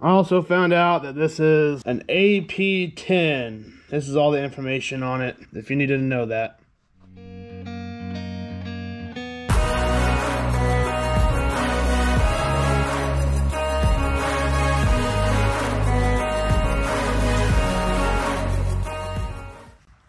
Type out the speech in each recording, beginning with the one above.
I also found out that this is an AP10. This is all the information on it, if you needed to know that.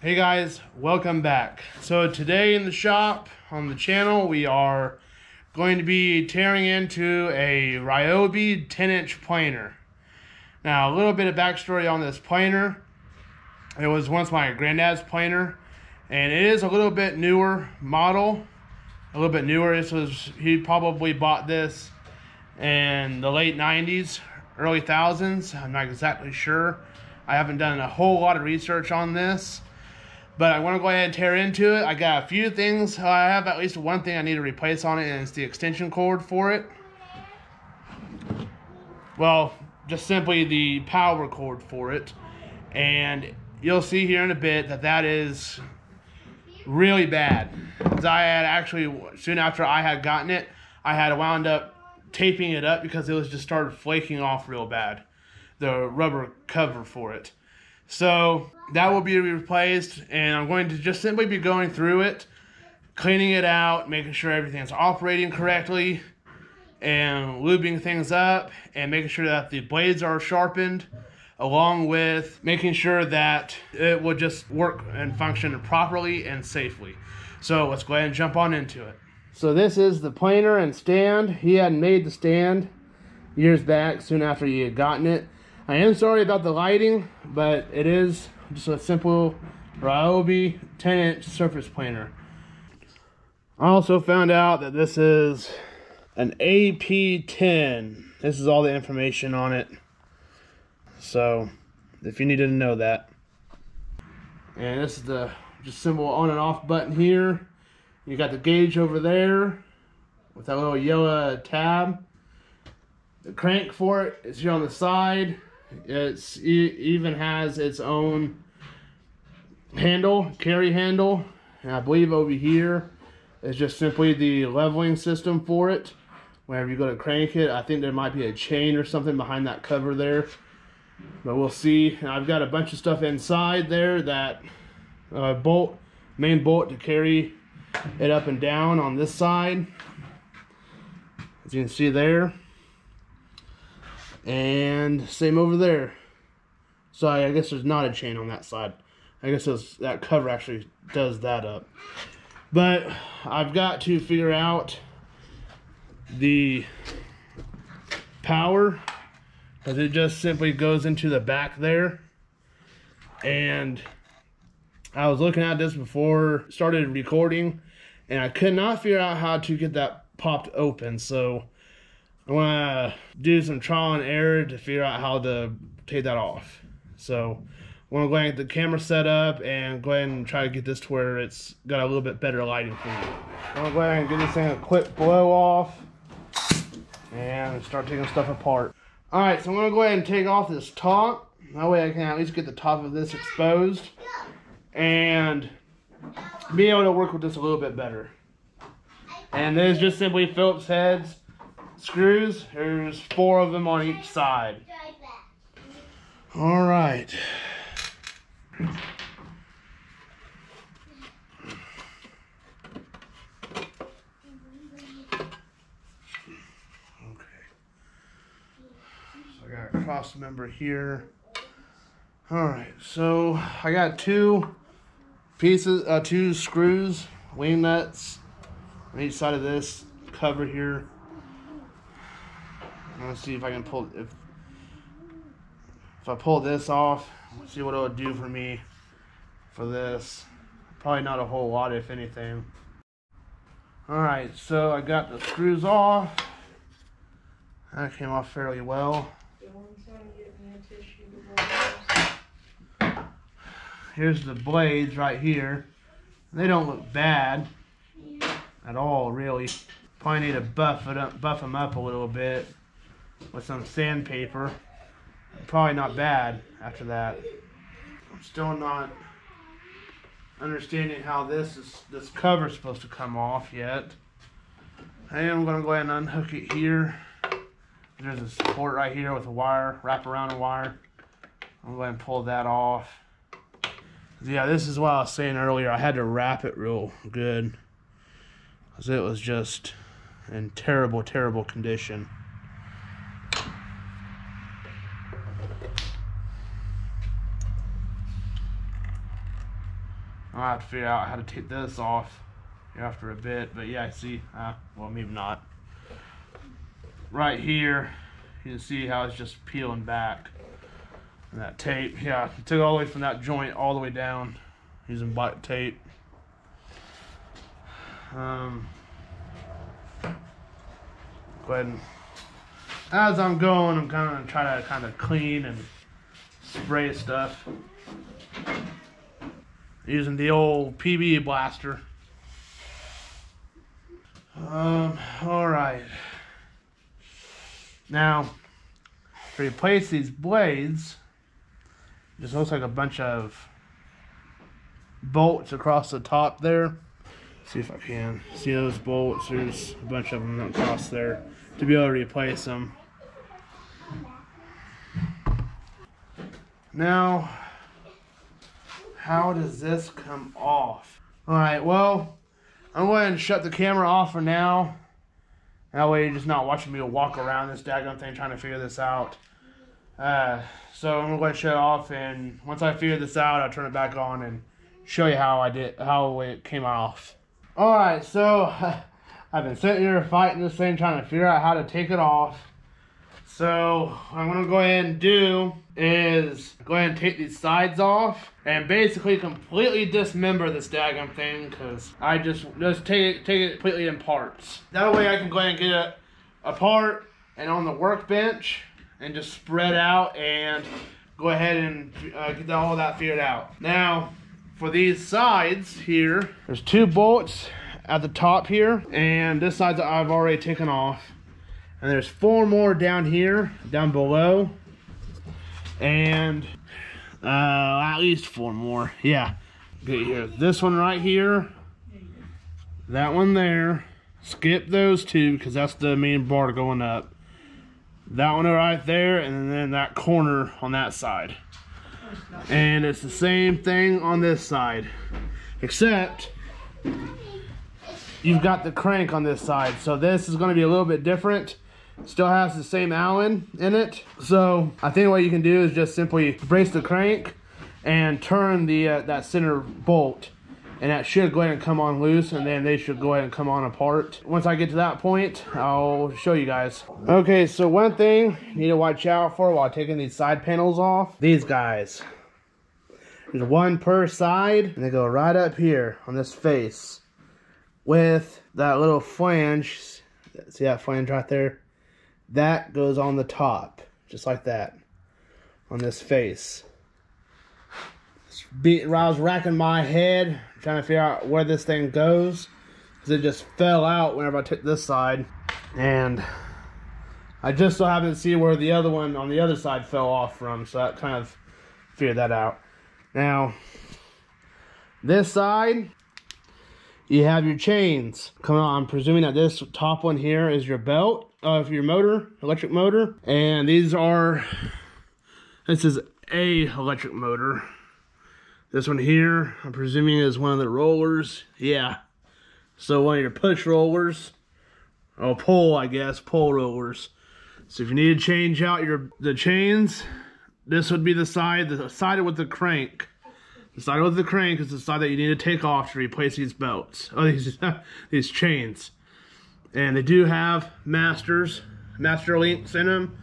Hey guys, welcome back. So today in the shop on the channel, we are going to be tearing into a Ryobi 10 inch planer. Now a little bit of backstory on this planer. It was once my granddad's planer and it is a little bit newer model. A little bit newer. This was, he probably bought this in the late 90s, early thousands. I'm not exactly sure. I haven't done a whole lot of research on this. But I want to go ahead and tear into it. I got a few things. I have at least one thing I need to replace on it, and it's the extension cord for it. Well, just simply the power cord for it. And you'll see here in a bit that that is really bad. Because I had actually, soon after I had gotten it, I had wound up taping it up because it was just started flaking off real bad. The rubber cover for it. So that will be replaced and I'm going to just simply be going through it, cleaning it out, making sure everything's operating correctly and lubing things up and making sure that the blades are sharpened along with making sure that it will just work and function properly and safely. So let's go ahead and jump on into it. So this is the planer and stand. He had made the stand years back soon after he had gotten it. I am sorry about the lighting, but it is just a simple Ryobi 10 inch surface planer. I also found out that this is an AP10. This is all the information on it. So, if you needed to know that. And this is the just simple on and off button here. You got the gauge over there with that little yellow tab. The crank for it is here on the side. It even has its own handle, carry handle. And I believe over here is just simply the leveling system for it. Whenever you go to crank it, I think there might be a chain or something behind that cover there. But we'll see. And I've got a bunch of stuff inside there that uh, bolt, main bolt to carry it up and down on this side. As you can see there and same over there. So I, I guess there's not a chain on that side. I guess that cover actually does that up. But I've got to figure out the power because it just simply goes into the back there. And I was looking at this before started recording and I could not figure out how to get that popped open. So I want to do some trial and error to figure out how to take that off. So I want to go ahead and get the camera set up and go ahead and try to get this to where it's got a little bit better lighting for you. I want to go ahead and get this thing a quick blow off and start taking stuff apart. Alright, so I'm going to go ahead and take off this top. That way I can at least get the top of this exposed and be able to work with this a little bit better. And this is just simply Phillips heads screws. There's four of them on each side. All right. Okay. So I got a cross member here. All right, so I got two pieces, uh, two screws, wing nuts on each side of this cover here. Let's see if I can pull if if I pull this off. Let's see what it would do for me for this. Probably not a whole lot, if anything. Alright, so I got the screws off. That came off fairly well. Here's the blades right here. They don't look bad at all, really. Probably need to buff it up, buff them up a little bit with some sandpaper. Probably not bad after that. I'm still not understanding how this is this cover is supposed to come off yet. And I am going to go ahead and unhook it here. There's a support right here with a wire, wrap around a wire. I'm going to pull that off. Yeah, this is what I was saying earlier. I had to wrap it real good. Because it was just in terrible, terrible condition. I'll have to figure out how to take this off after a bit. But yeah, I see, uh, well, maybe not. Right here, you can see how it's just peeling back. And that tape, yeah, it took all the way from that joint all the way down using black tape. Um, go ahead and, as I'm going, I'm kind of trying to kind of clean and spray stuff using the old PB blaster. Um, all right. Now, to replace these blades, just looks like a bunch of bolts across the top there. see if I can see those bolts. There's a bunch of them across there to be able to replace them. Now, how does this come off? All right, well, I'm going to shut the camera off for now. That way you're just not watching me walk around this daggone thing trying to figure this out. Uh, so I'm going to shut off, and once I figure this out, I'll turn it back on and show you how I did, how it came off. All right, so I've been sitting here fighting this thing, trying to figure out how to take it off. So I'm gonna go ahead and do is go ahead and take these sides off and basically completely dismember this daggum thing because I just just take it take it completely in parts. That way I can go ahead and get it apart and on the workbench and just spread out and go ahead and uh, get all that figured out. Now for these sides here, there's two bolts at the top here and this side I've already taken off. And there's four more down here, down below. And uh, at least four more. Yeah. Get here. This one right here. That one there. Skip those two because that's the main bar going up. That one right there, and then that corner on that side. And it's the same thing on this side. Except you've got the crank on this side. So this is going to be a little bit different. Still has the same Allen in it. So I think what you can do is just simply brace the crank and turn the uh, that center bolt and that should go ahead and come on loose and then they should go ahead and come on apart. Once I get to that point, I'll show you guys. Okay, so one thing you need to watch out for while taking these side panels off, these guys. There's one per side and they go right up here on this face with that little flange. See that flange right there? That goes on the top, just like that, on this face. Be, I was racking my head, trying to figure out where this thing goes, because it just fell out whenever I took this side, and I just so happened to see where the other one on the other side fell off from, so that kind of figured that out. Now, this side, you have your chains. coming on, I'm presuming that this top one here is your belt of your motor, electric motor. And these are, this is a electric motor. This one here, I'm presuming is one of the rollers. Yeah. So one of your push rollers. Oh, pull, I guess, pull rollers. So if you need to change out your the chains, this would be the side, the side with the crank. The side with the crank is the side that you need to take off to replace these belts. Oh, these these chains and they do have masters master links in them.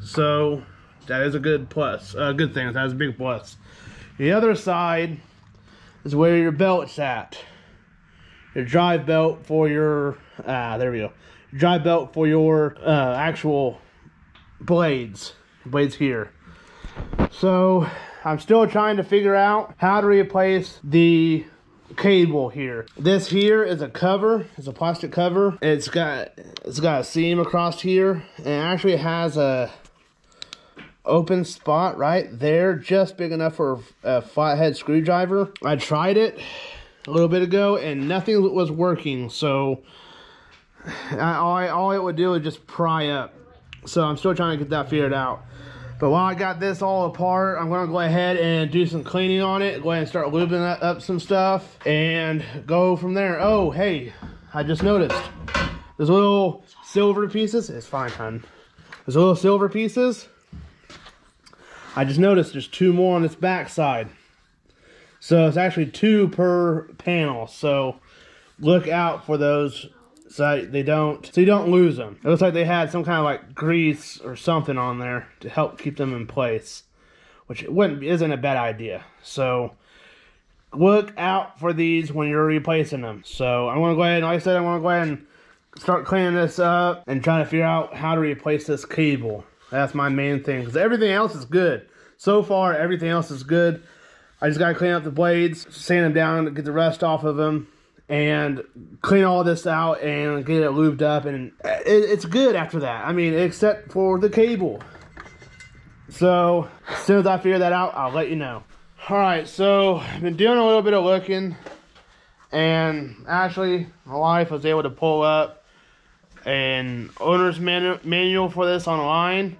So that is a good plus a uh, good thing. That is a big plus. The other side is where your belt's at. Your drive belt for your ah there we go. Drive belt for your uh, actual blades blades here. So I'm still trying to figure out how to replace the cable here. This here is a cover. It's a plastic cover. It's got it's got a seam across here, and actually has a open spot right there, just big enough for a flathead screwdriver. I tried it a little bit ago, and nothing was working. So I, all, I, all it would do is just pry up. So I'm still trying to get that figured out. But while I got this all apart, I'm gonna go ahead and do some cleaning on it. Go ahead and start lubing up some stuff and go from there. Oh, hey, I just noticed. Those little silver pieces, it's fine, hun. Those little silver pieces, I just noticed there's two more on this back side. So it's actually two per panel. So look out for those so they don't so you don't lose them. It looks like they had some kind of like grease or something on there to help keep them in place, which wouldn't isn't a bad idea. So look out for these when you're replacing them. So I want to go ahead, like I said, I want to go ahead and start cleaning this up and trying to figure out how to replace this cable. That's my main thing because everything else is good. So far, everything else is good. I just got to clean up the blades, sand them down, get the rust off of them, and clean all this out and get it lubed up. And it, it's good after that. I mean, except for the cable. So, as soon as I figure that out, I'll let you know. All right, so I've been doing a little bit of looking. And actually, my wife was able to pull up an owner's manu manual for this online.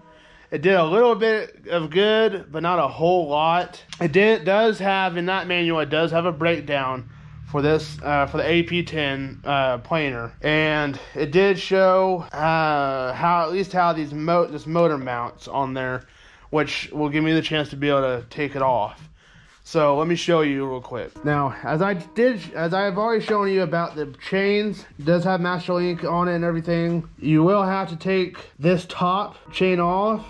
It did a little bit of good, but not a whole lot. It did does have in that manual. It does have a breakdown for this uh, for the AP10 uh, planer, and it did show uh, how at least how these mo this motor mounts on there, which will give me the chance to be able to take it off. So let me show you real quick. Now, as I did, as I've already shown you about the chains, does have Master Link on it and everything. You will have to take this top chain off.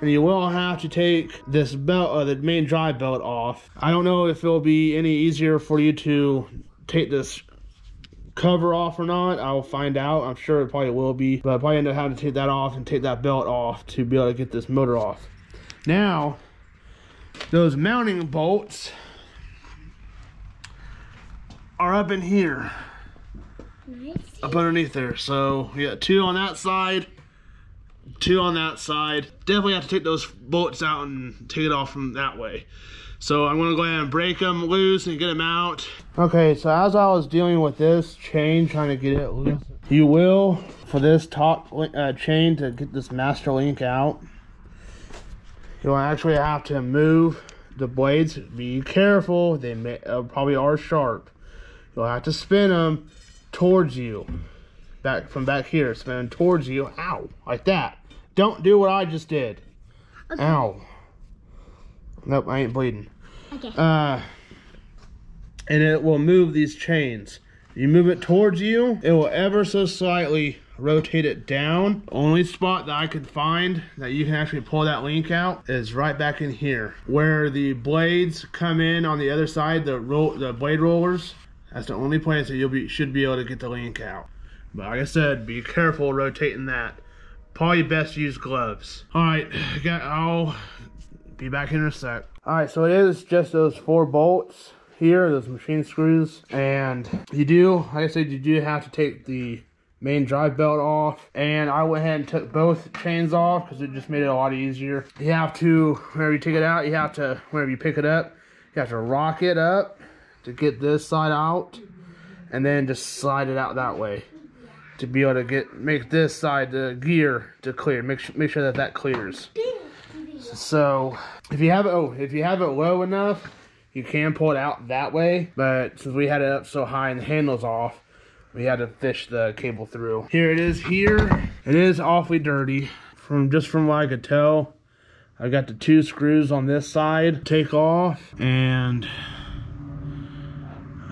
And you will have to take this belt, uh, the main drive belt off. I don't know if it'll be any easier for you to take this cover off or not. I'll find out. I'm sure it probably will be. But I probably end up having to take that off and take that belt off to be able to get this motor off. Now, those mounting bolts are up in here. Nice. Up underneath there. So we got two on that side, two on that side. Definitely have to take those bolts out and take it off from that way. So I'm gonna go ahead and break them loose and get them out. Okay, so as I was dealing with this chain, trying to get it loose, you will, for this top uh, chain to get this master link out, you'll actually have to move the blades. Be careful, they may, uh, probably are sharp. You'll have to spin them towards you. Back from back here, spinning towards you. Ow, like that. Don't do what I just did. Okay. Ow. Nope, I ain't bleeding. Okay. Uh, and it will move these chains. You move it towards you, it will ever so slightly rotate it down. Only spot that I could find that you can actually pull that link out is right back in here. Where the blades come in on the other side, the roll, the blade rollers, that's the only place that you'll be should be able to get the link out. But like I said, be careful rotating that. Probably best use gloves. All right, I'll be back in a sec. All right, so it is just those four bolts here, those machine screws, and you do, like I said, you do have to take the main drive belt off and I went ahead and took both chains off because it just made it a lot easier. You have to, whenever you take it out, you have to, whenever you pick it up, you have to rock it up to get this side out and then just slide it out that way to be able to get make this side the gear to clear. Make sure, make sure that that clears. So if you have it oh if you have it low enough you can pull it out that way. But since we had it up so high and the handles off we had to fish the cable through. Here it is here. It is awfully dirty. From just from what i could tell i got the two screws on this side take off and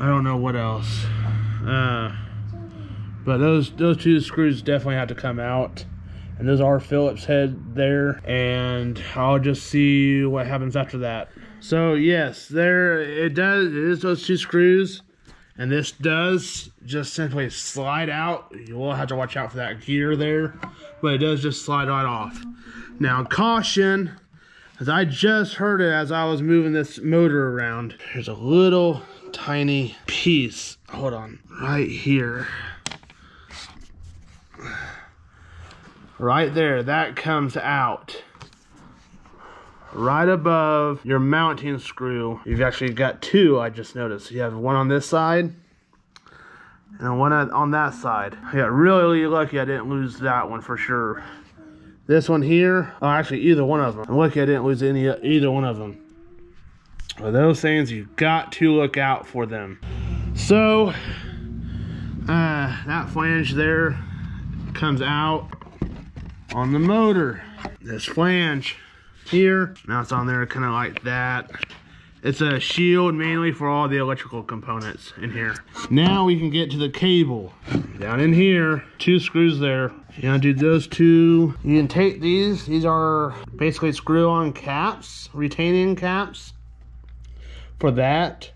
i don't know what else. Uh but those those two screws definitely have to come out. And those are phillips head there. And i'll just see what happens after that. So yes there it does it is those two screws. And this does just simply slide out. You will have to watch out for that gear there. But it does just slide right off. Now caution as i just heard it as i was moving this motor around. There's a little tiny piece hold on right here right there that comes out right above your mounting screw you've actually got two i just noticed you have one on this side and one on that side. I got really lucky I didn't lose that one for sure. This one here, oh, actually either one of them. I'm lucky I didn't lose any either one of them. But those things, you've got to look out for them. So, uh, that flange there comes out on the motor. This flange here, now it's on there kind of like that. It's a shield mainly for all the electrical components in here. Now we can get to the cable. Down in here, two screws there. You gotta do those two. You can take these. These are basically screw-on caps, retaining caps for that,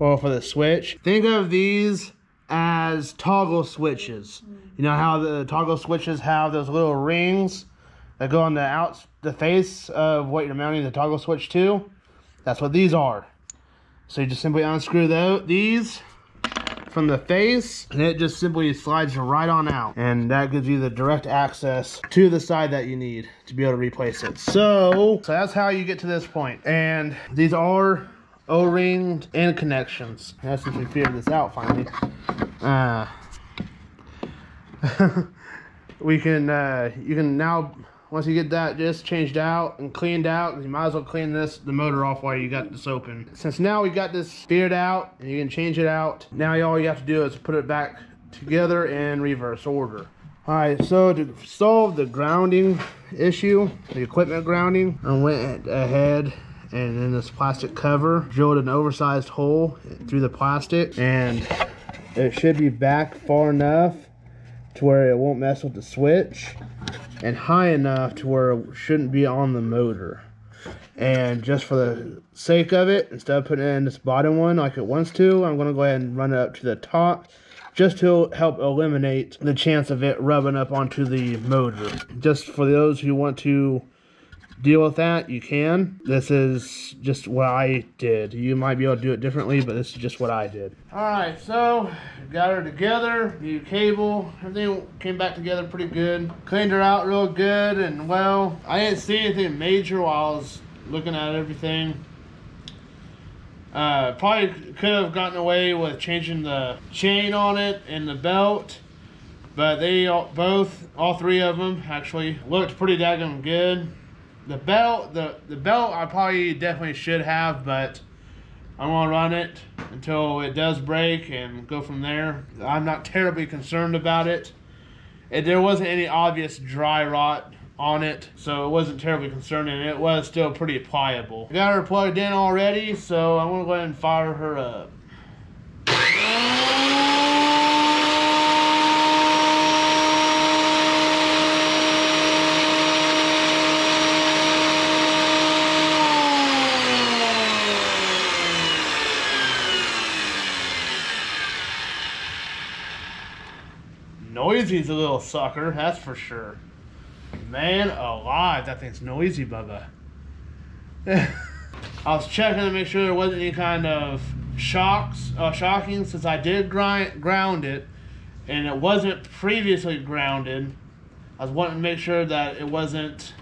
or for the switch. Think of these as toggle switches. You know how the toggle switches have those little rings that go on the out the face of what you're mounting the toggle switch to? That's what these are. So you just simply unscrew the, these from the face and it just simply slides right on out and that gives you the direct access to the side that you need to be able to replace it so so that's how you get to this point. and these are o-ringed end connections that's since we figured this out finally uh we can uh you can now once you get that just changed out and cleaned out, you might as well clean this, the motor off while you got this open. Since now we got this figured out and you can change it out, now all you have to do is put it back together in reverse order. All right, so to solve the grounding issue, the equipment grounding, I went ahead and in this plastic cover, drilled an oversized hole through the plastic and it should be back far enough to where it won't mess with the switch and high enough to where it shouldn't be on the motor. And just for the sake of it, instead of putting in this bottom one like it wants to, I'm going to go ahead and run it up to the top just to help eliminate the chance of it rubbing up onto the motor. Just for those who want to deal with that, you can. This is just what I did. You might be able to do it differently, but this is just what I did. All right, so got her together, new cable, everything came back together pretty good. Cleaned her out real good, and well, I didn't see anything major while I was looking at everything. Uh, probably could have gotten away with changing the chain on it and the belt, but they all, both, all three of them, actually looked pretty daggone good the belt, the the belt, I probably definitely should have, but I'm gonna run it until it does break and go from there. I'm not terribly concerned about it. And there wasn't any obvious dry rot on it, so it wasn't terribly concerning. And it was still pretty pliable. I got her plugged in already, so I'm gonna go ahead and fire her up. Noisy's a little sucker, that's for sure. Man alive, that thing's noisy, Bubba. I was checking to make sure there wasn't any kind of shocks, uh, shocking, since I did grind, ground it, and it wasn't previously grounded. I was wanting to make sure that it wasn't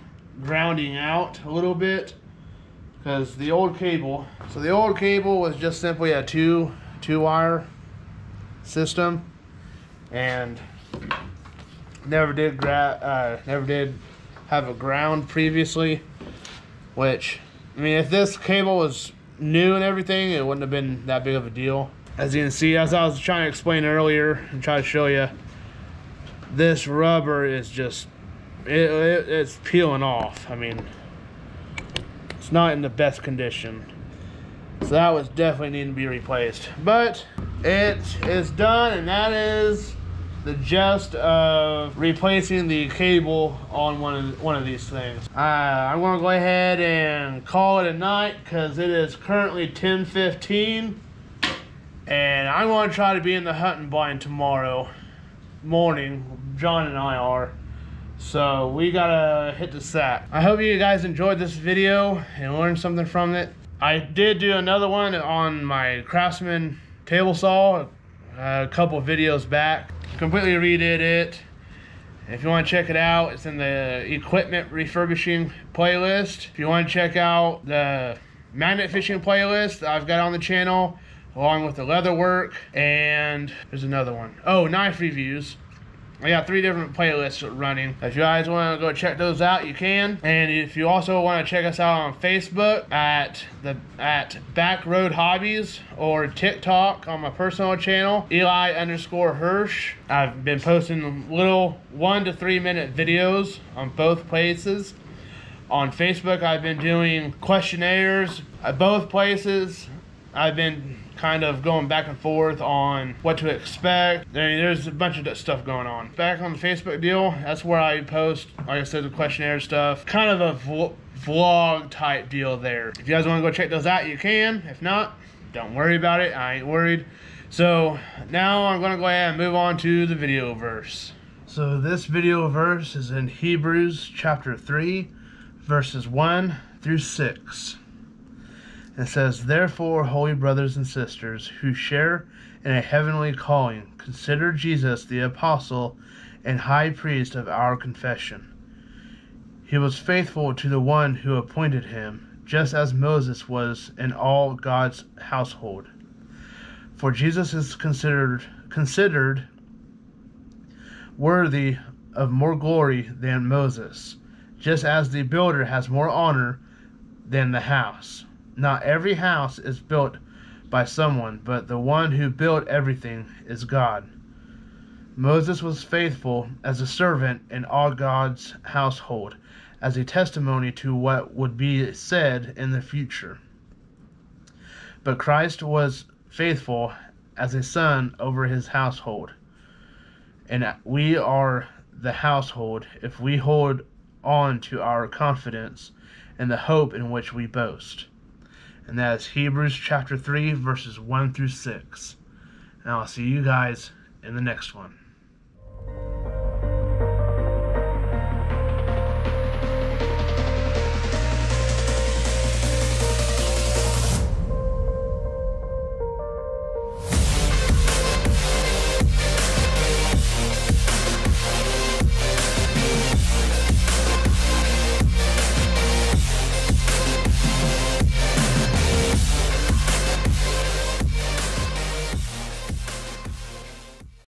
grounding out a little bit, because the old cable. So the old cable was just simply a two two wire system, and never did gra- uh, never did have a ground previously, which I mean, if this cable was new and everything, it wouldn't have been that big of a deal. As you can see, as I was trying to explain earlier and try to show you, this rubber is just it, it, it's peeling off. I mean, it's not in the best condition. So that was definitely needing to be replaced. But it is done, and that is the gist of replacing the cable on one of one of these things. Uh, I'm gonna go ahead and call it a night because it is currently 10:15, and I'm gonna try to be in the hunting blind tomorrow morning. John and I are. So we gotta hit the sack. I hope you guys enjoyed this video and learned something from it. I did do another one on my Craftsman table saw a couple videos back completely redid it. If you want to check it out, it's in the equipment refurbishing playlist. If you want to check out the magnet fishing playlist I've got on the channel, along with the leather work. And there's another one. Oh, knife reviews. I got three different playlists running. If you guys want to go check those out, you can. And if you also want to check us out on Facebook at the at Back Road Hobbies or TikTok on my personal channel, Eli underscore Hirsch. I've been posting little one to three minute videos on both places. On Facebook, I've been doing questionnaires at both places. I've been kind of going back and forth on what to expect. I mean, there's a bunch of stuff going on. Back on the Facebook deal, that's where I post, like I said, the questionnaire stuff. Kind of a vl- vlog type deal there. If you guys want to go check those out, you can. If not, don't worry about it. I ain't worried. So now I'm going to go ahead and move on to the video verse. So this video verse is in Hebrews chapter 3, verses 1 through 6. It says, Therefore, holy brothers and sisters, who share in a heavenly calling, consider Jesus the apostle and high priest of our confession. He was faithful to the one who appointed him, just as Moses was in all God's household. For Jesus is considered considered worthy of more glory than Moses, just as the builder has more honor than the house. Not every house is built by someone, but the one who built everything is God. Moses was faithful as a servant in all God's household, as a testimony to what would be said in the future. But Christ was faithful as a son over his household. And we are the household if we hold on to our confidence and the hope in which we boast and that is Hebrews chapter 3, verses 1 through 6. And I'll see you guys in the next one.